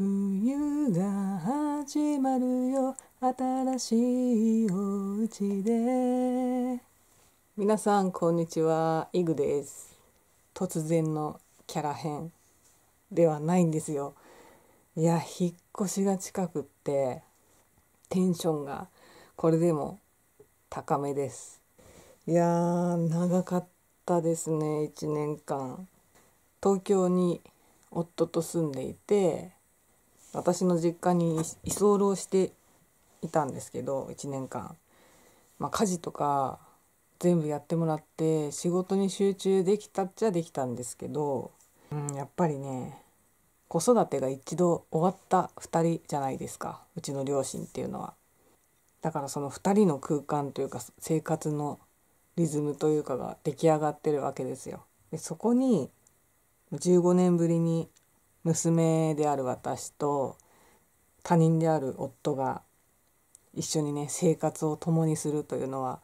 冬が始まるよ。新しいお家で。皆さんこんにちは。イグです。突然のキャラ編ではないんですよ。いや引っ越しが近くってテンションがこれでも高めです。いやー長かったですね1年間。東京に夫と住んでいて私の実家に居候していたんですけど1年間、まあ、家事とか全部やってもらって仕事に集中できたっちゃできたんですけど、うん、やっぱりね子育てが一度終わった2人じゃないですかうちの両親っていうのは。だからその2人の空間というか生活のリズムというかが出来上がってるわけですよ。でそこに15年ぶりに娘である私と他人である夫が一緒にね生活を共にするというのは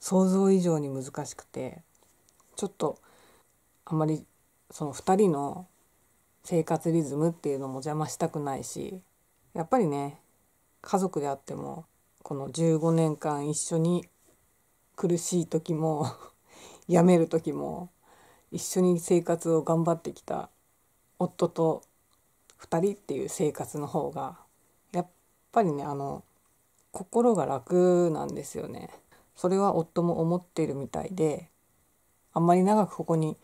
想像以上に難しくてちょっとあまりその2人の生活リズムっていうのも邪魔したくないしやっぱりね家族であってもこの15年間一緒に苦しい時も 辞める時も一緒に生活を頑張ってきた夫と2人っていう生活の方がやっぱりねあの心が楽なんですよね。それは夫も思っているみたいであんまり長くここに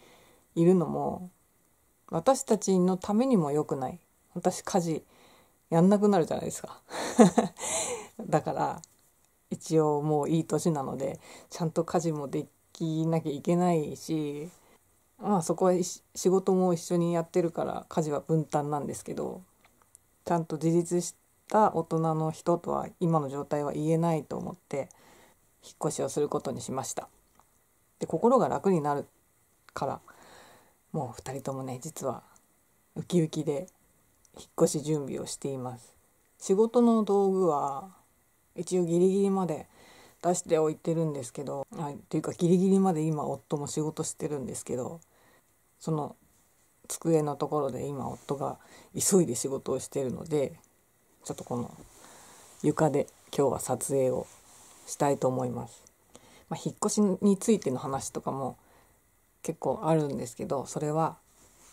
いるのも私たちのためにも良くない私家事やんなくなるじゃないですか だから一応もういい年なのでちゃんと家事もできなきゃいけないしまあそこは仕事も一緒にやってるから家事は分担なんですけどちゃんと自立した大人の人とは今の状態は言えないと思って引っ越しをすることにしました。で心が楽になるからもう2人ともね実はウキウキで引っ越し準備をしています。仕事の道具は一応ギリギリまで出しておいてるんですけどあっていうかギリギリまで今夫も仕事してるんですけどその机のところで今夫が急いで仕事をしているのでちょっとこの床で今日は撮影をしたいと思います。まあ、引っ越しについての話とかも結構あるんですけどそれは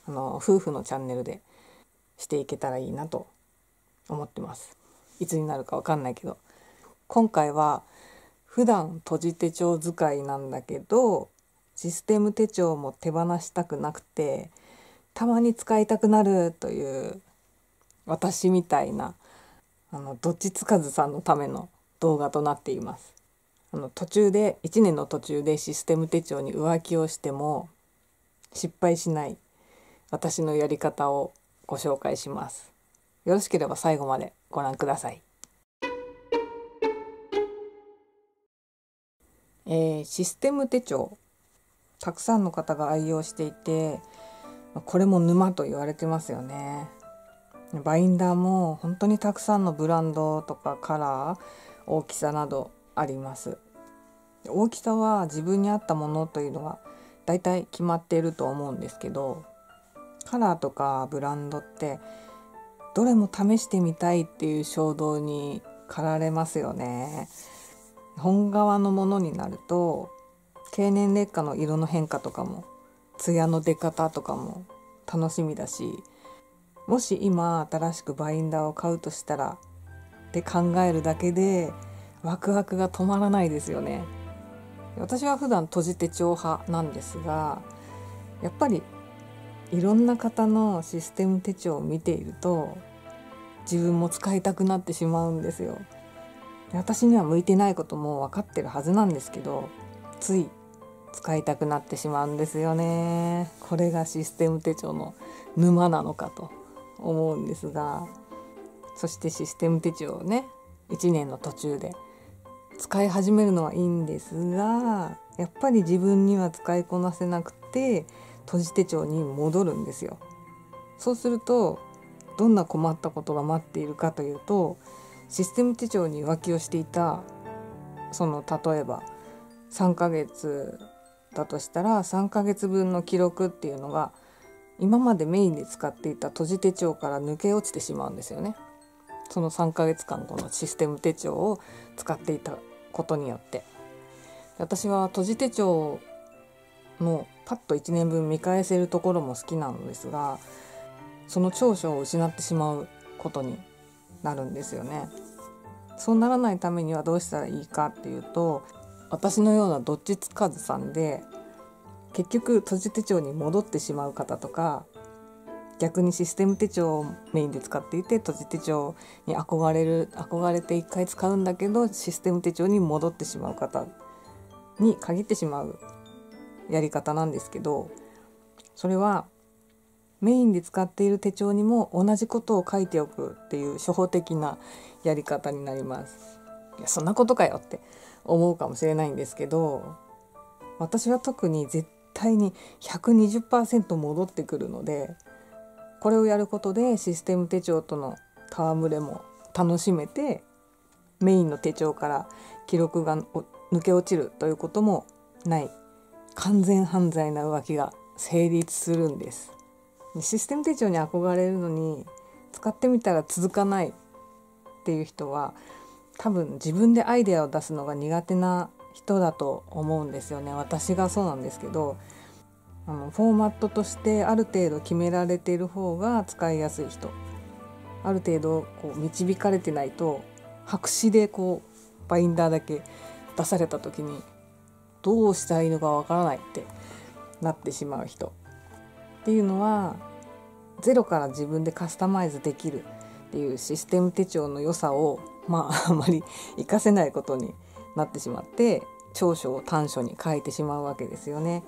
あの夫婦のチャンネルでしていけたらいいなと思ってます。いつになるかわかんないけど今回は普段閉じ手帳使いなんだけどシステム手帳も手放したくなくてたまに使いたくなるという私みたいなあのどっちつかずさんのための動画となっています。あの途中で1年の途中でシステム手帳に浮気をしても失敗しない私のやり方をご紹介します。よろしければ最後までご覧ください。えー、システム手帳たくさんの方が愛用していてこれも沼と言われてますよね。バインダーも本当にたくさんのブランドとかカラー大きさなどあります。大きさは自分に合ったものというのが大体決まっていると思うんですけどカラーとかブランドってどれも試してみたいっていう衝動に駆られますよね。本革のものになると経年劣化の色の変化とかも艶の出方とかも楽しみだしもし今新しくバインダーを買うとしたらって考えるだけでワクワクが止まらないですよね。私は普段閉じ手帳派なんですがやっぱりいろんな方のシステム手帳を見ていると自分も使いたくなってしまうんですよ。私には向いてないことも分かってるはずなんですけどつい使いたくなってしまうんですよねこれがシステム手帳の沼なのかと思うんですがそしてシステム手帳をね1年の途中で使い始めるのはいいんですがやっぱり自分には使いこなせなくて閉じ手帳に戻るんですよ。そうするとどんな困ったことが待っているかというとシステム手帳に浮気をしていたその例えば3ヶ月だとしたら3ヶ月分の記録っていうのが今までメインで使っていた閉じ手帳から抜け落ちてしまうんですよね。その3ヶ月間このシステム手帳を使っていたことによって私は閉じ手帳のパッと1年分見返せるところも好きなのですがその長所を失ってしまうことになるんですよね。そうならないためにはどうしたらいいかっていうと私のようなどっちつかずさんで結局閉じ手帳に戻ってしまう方とか逆にシステム手帳をメインで使っていて閉じ手帳に憧れる憧れて一回使うんだけどシステム手帳に戻ってしまう方に限ってしまうやり方なんですけどそれはメインで使っている手帳にも同じことを書いておくっていう初歩的なやり方になります。いやそんなことかよって思うかもしれないんですけど私は特に絶対に120%戻ってくるのでこれをやることでシステム手帳との戯れも楽しめてメインの手帳から記録が抜け落ちるということもない完全犯罪な浮気が成立するんです。システム手帳に憧れるのに使ってみたら続かないっていう人は多分自分でアイデアを出すのが苦手な人だと思うんですよね。私がそうなんですけどあのフォーマットとしてある程度決められている方が使いやすい人。ある程度こう導かれてないと白紙でこうバインダーだけ出された時にどうしたらいいのかわからないってなってしまう人。っていうのはゼロから自分でカスタマイズできるっていうシステム手帳の良さをまあ あまり活かせないことになってしまって長所を短所に書いてしまうわけですよね。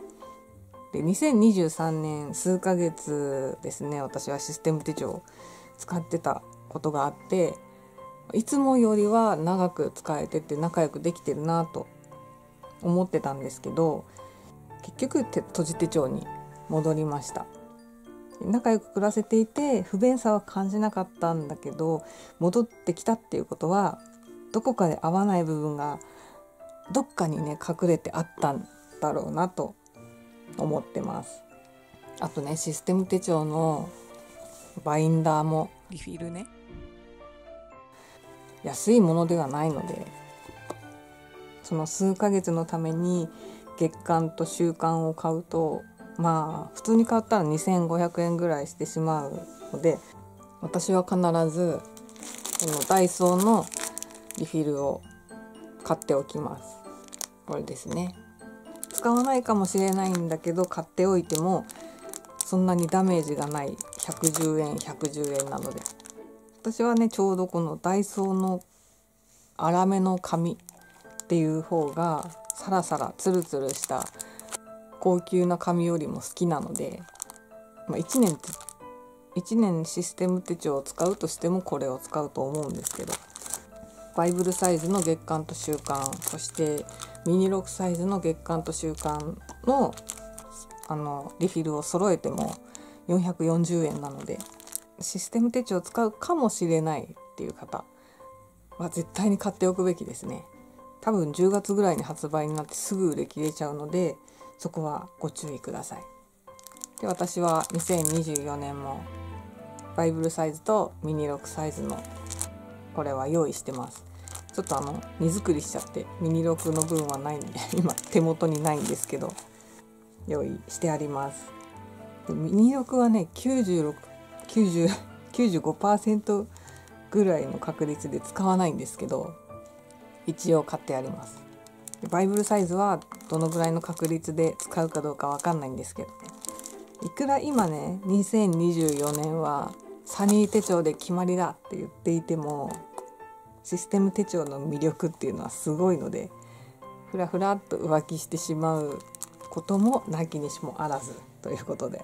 で2023年数ヶ月ですね私はシステム手帳を使ってたことがあっていつもよりは長く使えてて仲良くできてるなと思ってたんですけど結局閉じ手帳に戻りました仲良く暮らせていて不便さは感じなかったんだけど戻ってきたっていうことはどこかで合わない部分がどっかにね隠れてあったんだろうなと思ってます。あとねシステム手帳のバインダーもリフィルね。安いものではないのでその数ヶ月のために月間と週間を買うとまあ普通に買ったら2500円ぐらいしてしまうので私は必ずこのダイソーのリフィルを買っておきます。これですね。使わないかもしれないんだけど買っておいてもそんなにダメージがない。110円110円なので。私はねちょうどこのダイソーの粗めの紙っていう方がサラサラツルツルした高級な紙よりも好きなので、まあ、1年って1年システム手帳を使うとしてもこれを使うと思うんですけどバイブルサイズの月間と週間そしてミニ6サイズの月間と週間のあのリフィルを揃えても440円なのでシステム手帳を使うかもしれないっていう方は絶対に買っておくべきですね。多分10月ぐらいに発売になってすぐ売れ切れちゃうのでそこはご注意ください。で私は2024年もバイブルサイズとミニ6サイズのこれは用意してます。ちょっとあの荷造りしちゃってミニ6の分はないんで 今手元にないんですけど用意してあります。でミニ6はね96 90 95%ぐらいの確率で使わないんですけど一応買ってあります。バイブルサイズはどのぐらいの確率で使うかどうかわかんないんですけどいくら今ね2024年はサニー手帳で決まりだって言っていてもシステム手帳の魅力っていうのはすごいのでふらふらっと浮気してしまうこともなきにしもあらずということで。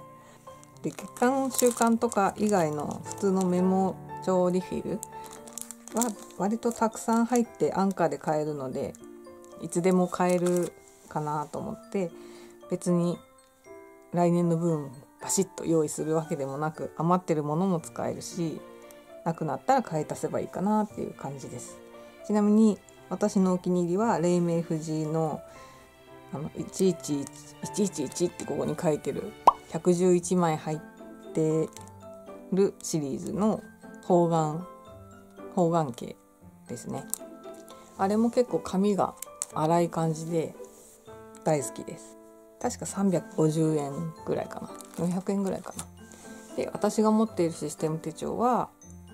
で月間週間とか以外の普通のメモ帳リフィルは割とたくさん入って安価で買えるのでいつでも買えるかなと思って別に来年の分バシッと用意するわけでもなく余ってるものも使えるしなくなったら買い足せばいいかなっていう感じです。ちなみに私のお気に入りは黎明富士のあの111ってここに書いてる111枚入ってるシリーズの方眼方眼形ですね。あれも結構紙が粗い感じで大好きです。確か350円ぐらいかな。400円ぐらいかな。で私が持っているシステム手帳は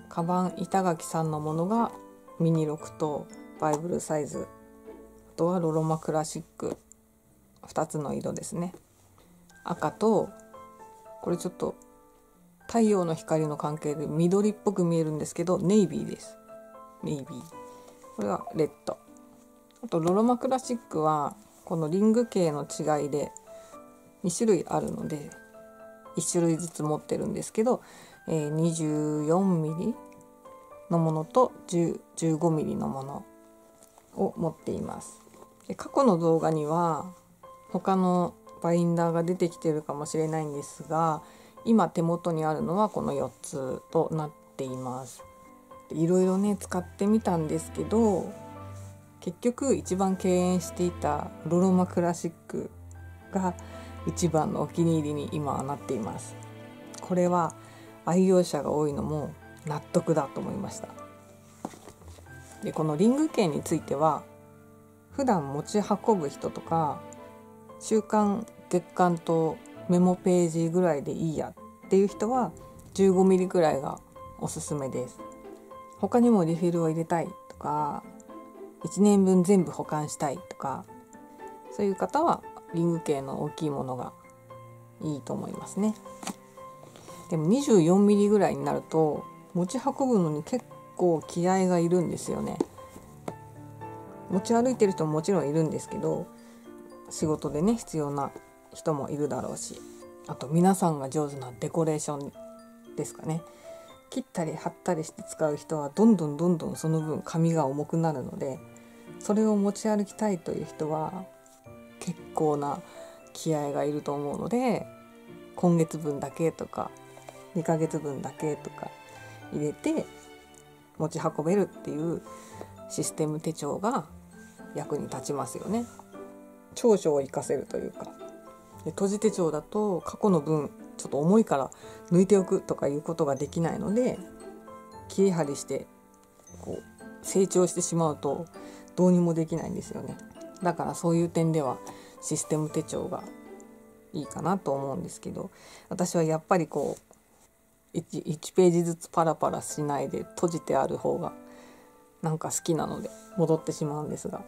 カバン板垣さんのものがミニ6とバイブルサイズ。あとはロロマクラシック。2つの色ですね。赤とこれちょっと太陽の光の関係で緑っぽく見えるんですけどネイビーです。ネイビー。これはレッド。あとロロマクラシックはこのリング系の違いで2種類あるので1種類ずつ持ってるんですけど、えー、24ミリのものと15ミリのものを持っています。で過去の動画には他のバインダーが出てきてるかもしれないんですが今手元にあるのはこの4つとなっています。いろいろね使ってみたんですけど結局一番敬遠していたロロマクラシックが一番のお気に入りに今はなっています。これは愛用者が多いのも納得だと思いました。でこのリング系については普段持ち運ぶ人とか週刊月刊とメモページぐらいでいいやっていう人は 15mm ぐらいがおすすめです。他にもリフィルを入れたいとか1年分全部保管したいとかそういう方はリング系の大きいものがいいと思いますね。でも 24mm ぐらいになると持ち運ぶのに結構気合がいるんですよね。持ち歩いてる人ももちろんいるんですけど仕事でね必要な人もいるだろうしあと皆さんが上手なデコレーションですかね。切ったり貼ったりして使う人はどんどんどんどんその分紙が重くなるのでそれを持ち歩きたいという人は結構な気合がいると思うので今月分だけとか2ヶ月分だけとか入れて持ち運べるっていうシステム手帳が役に立ちますよね。長所を活かせるというか閉じ手帳だと過去の分ちょっと重いから抜いておくとかいうことができないので切り張りしてこう成長してしまうとどうにもできないんですよね。だからそういう点ではシステム手帳がいいかなと思うんですけど私はやっぱりこう 1, 1ページずつパラパラしないで閉じてある方がなんか好きなので戻ってしまうんですが。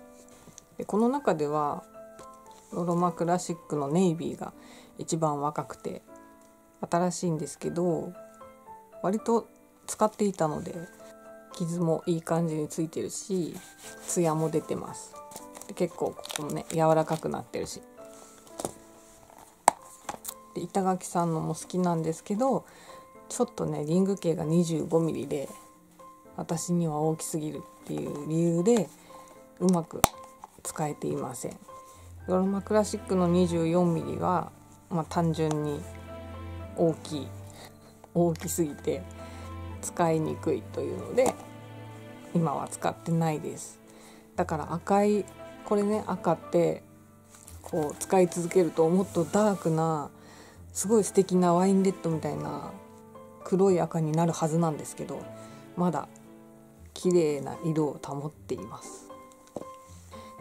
でこの中ではロロマクラシックのネイビーが一番若くて新しいんですけど割と使っていたので傷もいい感じについてるしツヤも出てます。結構ここもね柔らかくなってるし。で板垣さんのも好きなんですけどちょっとねリング径が 25mm で私には大きすぎるっていう理由でうまく使えていません。ヨロマクラシックの 24mm は、まあ、単純に大きい大きすぎて使いにくいというので今は使ってないです。だから赤いこれね赤ってこう使い続けるともっとダークなすごい素敵なワインレッドみたいな黒い赤になるはずなんですけどまだ綺麗な色を保っています。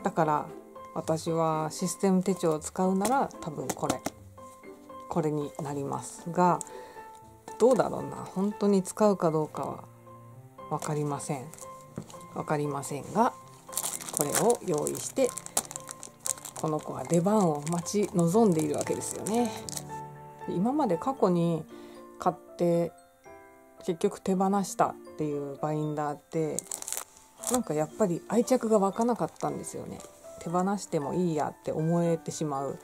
だから私はシステム手帳を使うなら多分これ。これになります。がどうだろうな。本当に使うかどうかは分かりません。分かりませんがこれを用意してこの子は出番を待ち望んでいるわけですよね。今まで過去に買って結局手放したっていうバインダーってなんかやっぱり愛着が湧かなかったんですよね。手放してもいいやって思えてしまう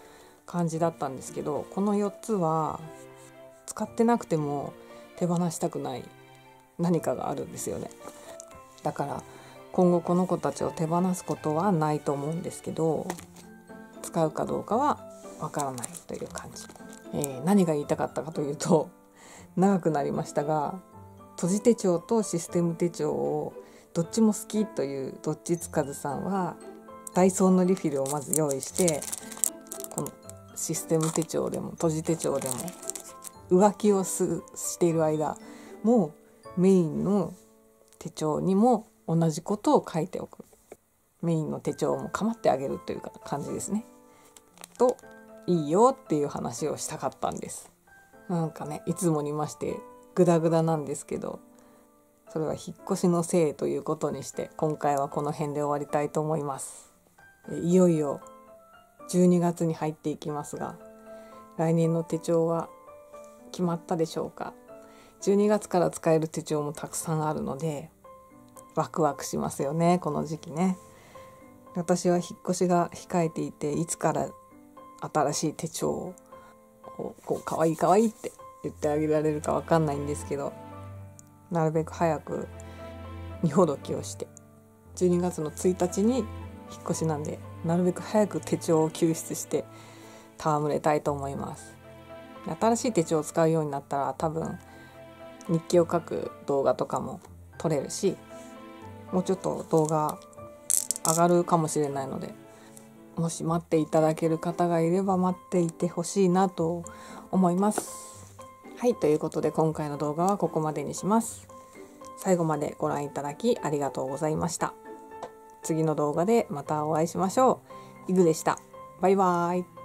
感じだったんですけどこの4つは使ってなくても手放したくない何かがあるんですよねだから今後この子たちを手放すことはないと思うんですけど使うかどうかはわからないという感じ、えー、何が言いたかったかというと 長くなりましたが閉じ手帳とシステム手帳をどっちも好きというどっちつかずさんはダイソーのリフィルをまず用意してこのシステム手帳でも閉じ手帳でも浮気をすしている間もメインの手帳にも同じことを書いておくメインの手帳も構ってあげるというか感じですね。といいよっていう話をしたかったんです。なんかねいつもにましてグダグダなんですけどそれは引っ越しのせいということにして今回はこの辺で終わりたいと思います。いよいよ12月に入っていきますが来年の手帳は決まったでしょうか12月から使える手帳もたくさんあるのでワクワクしますよねこの時期ね。私は引っ越しが控えていていつから新しい手帳をこうかわいいかわいいって言ってあげられるかわかんないんですけどなるべく早く荷ほどきをして12月の1日に引っ越しなんでなるべく早く手帳を救出して戯れたいと思います。新しい手帳を使うようになったら多分日記を書く動画とかも撮れるしもうちょっと動画上がるかもしれないのでもし待っていただける方がいれば待っていてほしいなと思います。はいということで今回の動画はここまでにします。最後までご覧いただきありがとうございました。次の動画でまたお会いしましょう。イグでした。バイバーイ。